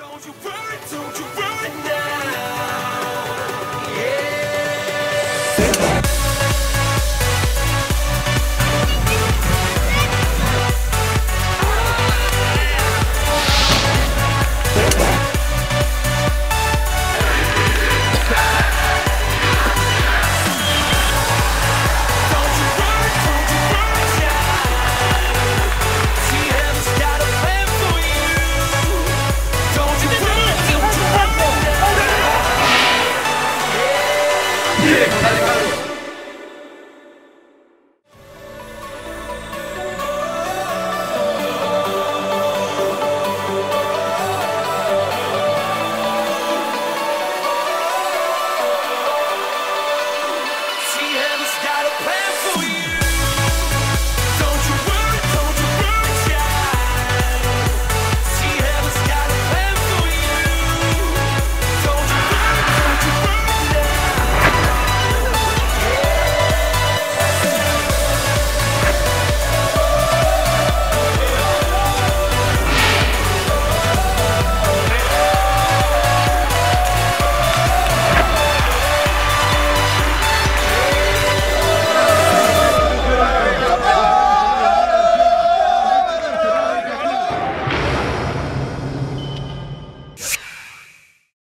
Don't you worry, don't you worry. で